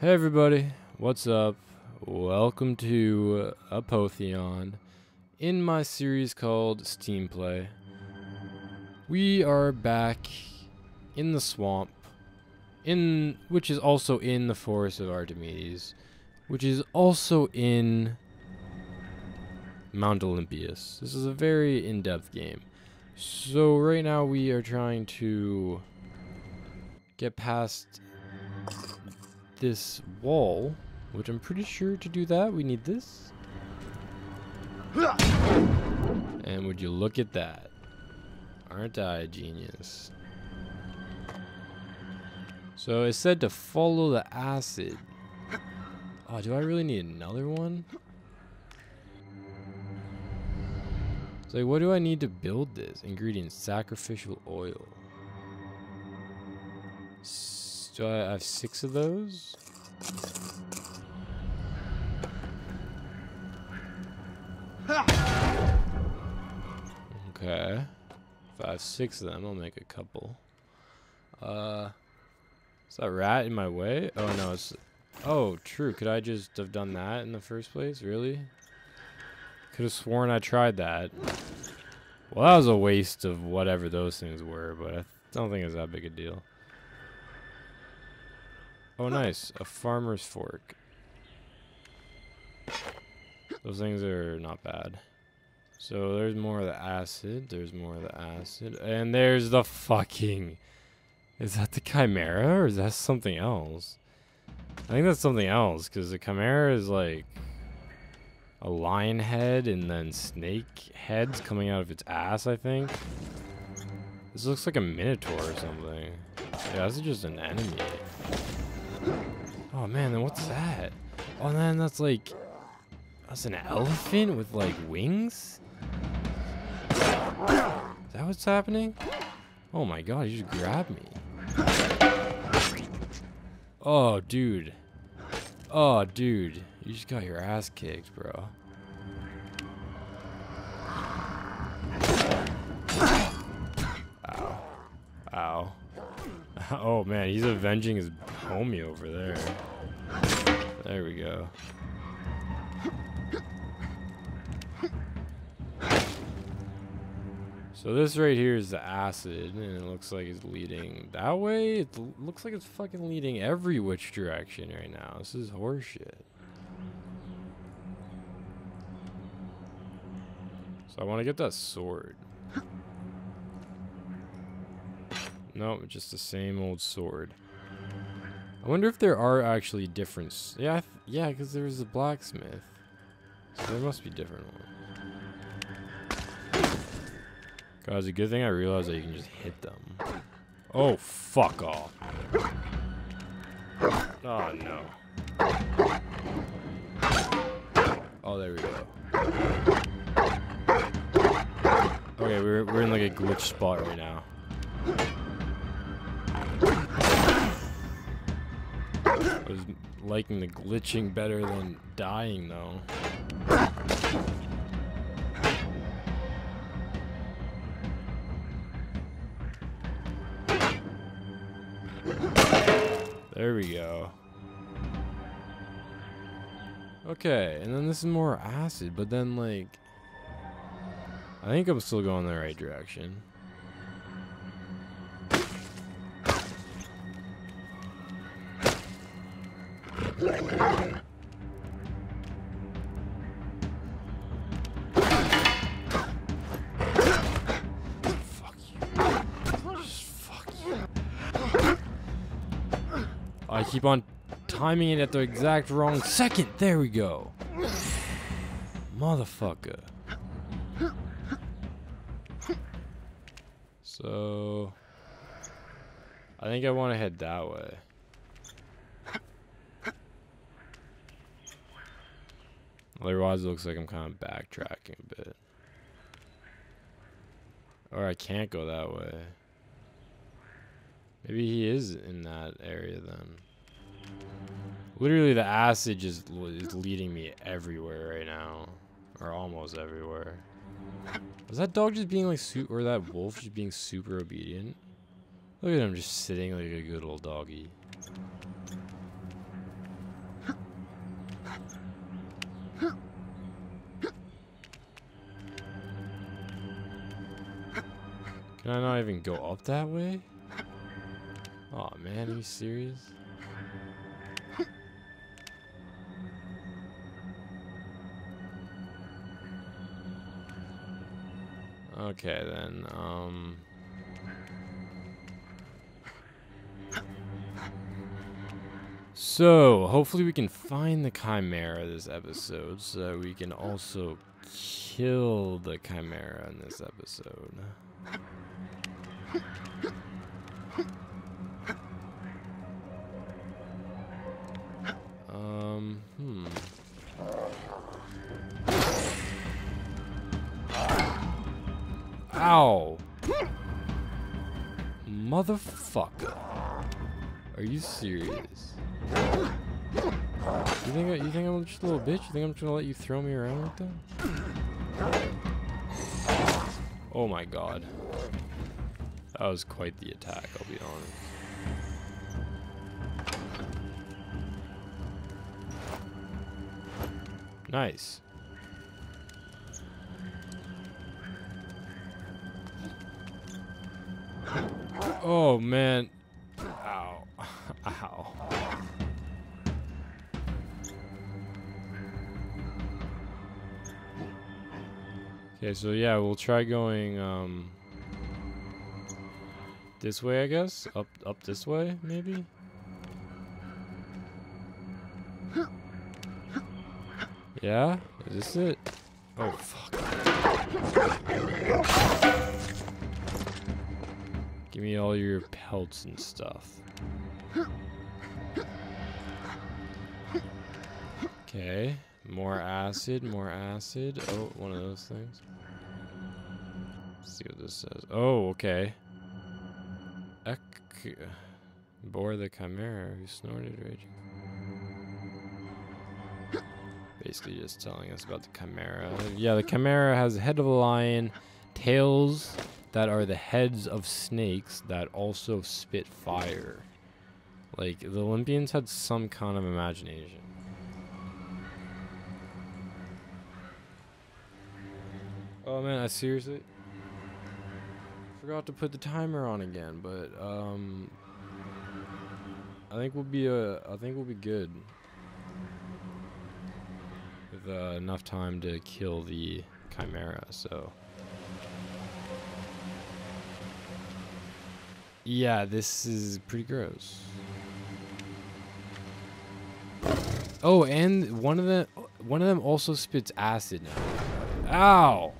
Hey everybody, what's up? Welcome to Apotheon in my series called Steam Play. We are back in the swamp, in which is also in the forest of Archimedes, which is also in Mount Olympius. This is a very in-depth game. So right now we are trying to get past this wall, which I'm pretty sure to do that we need this. And would you look at that? Aren't I a genius? So it said to follow the acid. Oh, do I really need another one? It's like, what do I need to build this? Ingredients, sacrificial oil. Do I have six of those? Okay. If I have six of them, I'll make a couple. Uh, is that rat in my way? Oh no, it's. Oh, true. Could I just have done that in the first place? Really? Could have sworn I tried that. Well, that was a waste of whatever those things were, but I don't think it's that big a deal. Oh, nice. A farmer's fork. Those things are not bad. So there's more of the acid. There's more of the acid. And there's the fucking... Is that the chimera or is that something else? I think that's something else because the chimera is like a lion head and then snake heads coming out of its ass, I think. This looks like a minotaur or something. Yeah, this is just an enemy. Oh man, then what's that? Oh man, that's like... That's an elephant with like wings? Is that what's happening? Oh my god, you just grabbed me. Oh, dude. Oh, dude. You just got your ass kicked, bro. Ow. Ow. Oh, man. He's avenging his homie over there. There we go. So this right here is the acid, and it looks like it's leading that way. It looks like it's fucking leading every which direction right now. This is horseshit. So I want to get that sword. nope, just the same old sword. I wonder if there are actually different. Yeah, yeah, because there's a blacksmith. So there must be different ones. God, it's a good thing I realized that you can just hit them. Oh, fuck off. Oh, no. Oh, there we go. Okay, we're, we're in like a glitch spot right now. Was liking the glitching better than dying, though. There we go. Okay, and then this is more acid, but then like... I think I'm still going the right direction. I keep on timing it at the exact wrong second. There we go. Motherfucker. So, I think I want to head that way. Otherwise, it looks like I'm kind of backtracking a bit. Or I can't go that way. Maybe he is in that area then. Literally, the acid just is leading me everywhere right now. Or almost everywhere. Was that dog just being like, or that wolf just being super obedient? Look at him just sitting like a good old doggy. Can I not even go up that way? Oh man, are you serious? Okay then, um... So, hopefully we can find the Chimera this episode, so we can also kill the Chimera in this episode. Um, hmm. Ow! Motherfucker. Are you serious? You think I, you think I'm just a little bitch? You think I'm just gonna let you throw me around like that? Oh my god. That was quite the attack, I'll be honest. Nice. Oh man. Ow. Ow. Okay, so yeah, we'll try going um this way, I guess. Up up this way, maybe. Yeah? Is this it? Oh fuck. Give me all your pelts and stuff. Okay. More acid, more acid. Oh, one of those things. Let's see what this says. Oh, okay. Ek bore the chimera who snorted raging. Basically just telling us about the chimera. Yeah, the chimera has the head of a lion, tails that are the heads of snakes that also spit fire. Like, the Olympians had some kind of imagination. Oh man, I seriously forgot to put the timer on again, but um I think we'll be uh I think we'll be good with uh, enough time to kill the chimera, so Yeah, this is pretty gross. Oh, and one of them one of them also spits acid now. Ow!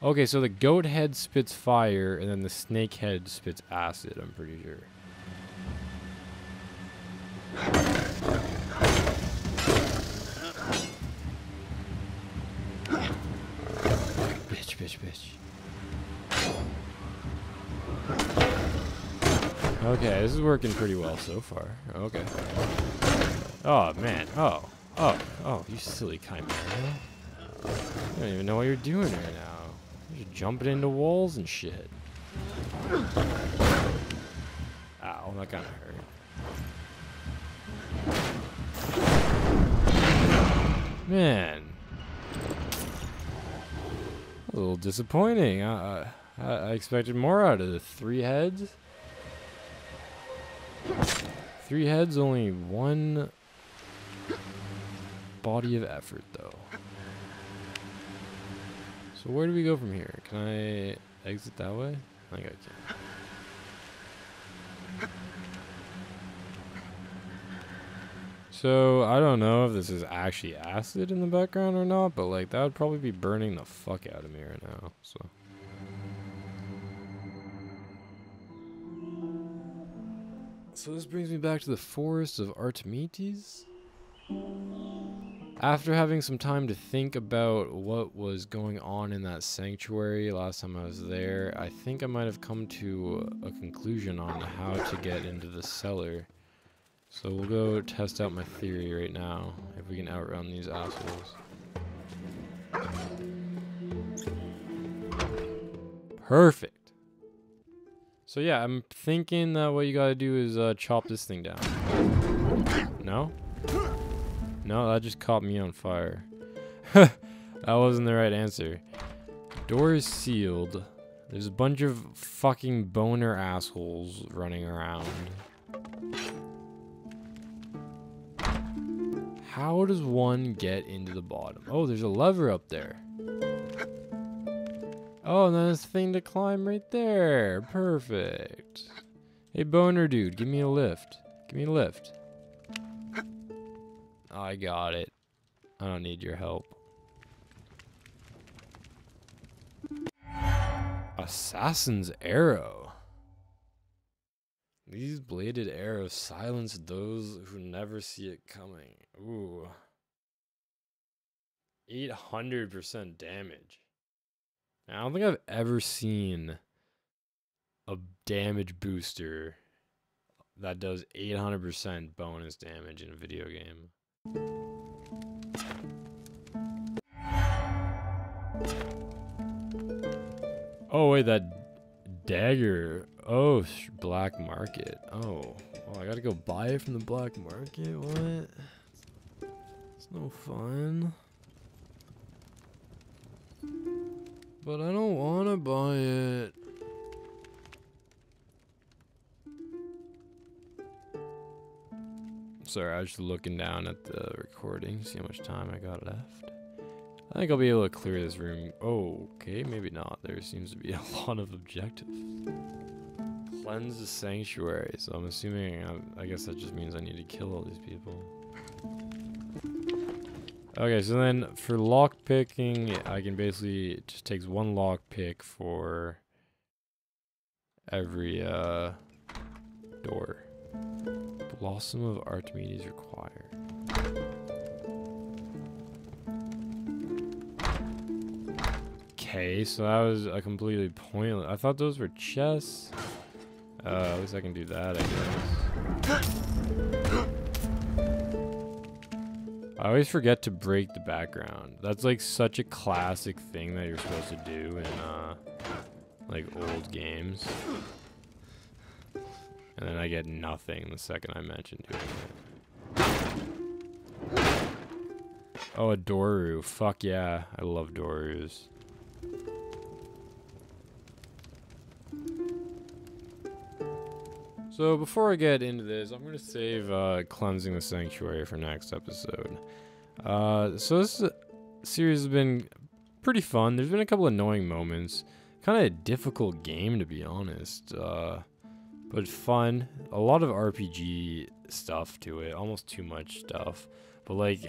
Okay, so the goat head spits fire, and then the snake head spits acid, I'm pretty sure. bitch, bitch, bitch. Okay, this is working pretty well so far. Okay. Oh, man. Oh. Oh. Oh, you silly chimera. I don't even know what you're doing right now. You're jumping into walls and shit. Ow, that kind of hurt. Man. A little disappointing. I, I expected more out of the three heads. Three heads, only one body of effort, though. So where do we go from here? Can I exit that way? I think I can. So, I don't know if this is actually acid in the background or not, but like that would probably be burning the fuck out of me right now, so. So this brings me back to the forest of Artemites. After having some time to think about what was going on in that sanctuary last time I was there, I think I might have come to a conclusion on how to get into the cellar. So we'll go test out my theory right now, if we can outrun these assholes. Perfect. So yeah, I'm thinking that what you gotta do is uh, chop this thing down. No? No, that just caught me on fire. that wasn't the right answer. Door is sealed. There's a bunch of fucking boner assholes running around. How does one get into the bottom? Oh, there's a lever up there. Oh, and then there's a thing to climb right there. Perfect. Hey, boner dude, give me a lift. Give me a lift. I got it. I don't need your help. Assassin's Arrow. These bladed arrows silence those who never see it coming. Ooh. 800% damage. I don't think I've ever seen a damage booster that does 800% bonus damage in a video game. Oh, wait, that dagger. Oh, black market. Oh, oh, I gotta go buy it from the black market? What? It's no fun. But I don't want to buy it. Sorry, I was just looking down at the recording, see how much time I got left. I think I'll be able to clear this room. Oh, okay, maybe not. There seems to be a lot of objectives. Cleanse the sanctuary. So I'm assuming, I, I guess that just means I need to kill all these people. Okay, so then for lockpicking, I can basically, it just takes one lock pick for every uh, door. Blossom of Archimedes required. Okay, so that was a completely pointless. I thought those were chests. Uh, at least I can do that, I guess. I always forget to break the background. That's like such a classic thing that you're supposed to do in uh, like old games. And then I get nothing the second I mention doing it. Oh, a Doru. Fuck yeah. I love Dorus. So before I get into this, I'm going to save uh, Cleansing the Sanctuary for next episode. Uh, so this series has been pretty fun. There's been a couple annoying moments. Kind of a difficult game, to be honest. Uh, but fun. A lot of RPG stuff to it, almost too much stuff. But like,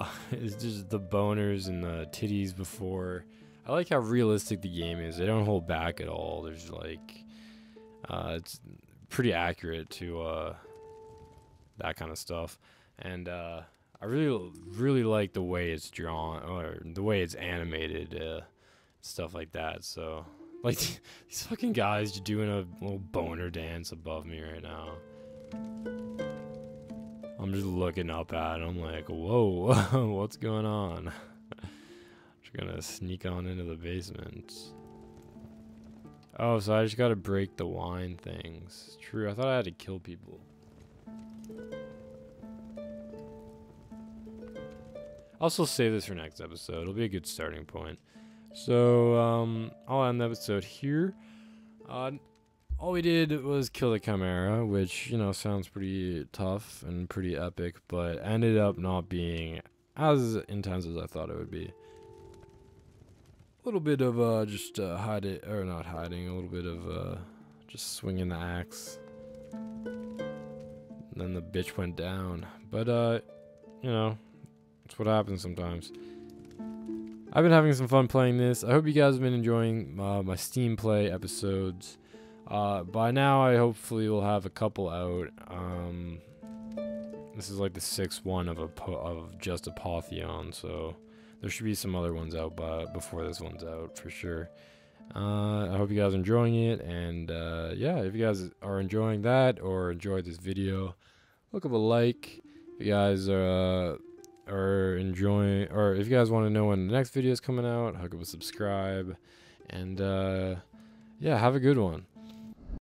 it's just the boners and the titties before. I like how realistic the game is. They don't hold back at all. There's like, uh, it's pretty accurate to uh, that kind of stuff, and uh, I really, really like the way it's drawn or the way it's animated, uh, stuff like that. So. Like, these fucking guys just doing a little boner dance above me right now. I'm just looking up at them like, whoa, what's going on? just gonna sneak on into the basement. Oh, so I just gotta break the wine things. True, I thought I had to kill people. I'll still save this for next episode. It'll be a good starting point. So, um, I'll end the episode here. Uh, all we did was kill the Chimera, which, you know, sounds pretty tough and pretty epic, but ended up not being as intense as I thought it would be. A little bit of, uh, just, uh, hiding, or not hiding, a little bit of, uh, just swinging the axe. And then the bitch went down. But, uh, you know, that's what happens sometimes. I've been having some fun playing this. I hope you guys have been enjoying uh, my Steam Play episodes. Uh, by now, I hopefully will have a couple out. Um, this is like the sixth one of a of just Apotheon, so there should be some other ones out by, before this one's out for sure. Uh, I hope you guys are enjoying it, and uh, yeah, if you guys are enjoying that or enjoyed this video, look up a like. If you guys are or enjoying, or if you guys want to know when the next video is coming out, hook up a subscribe, and uh, yeah, have a good one.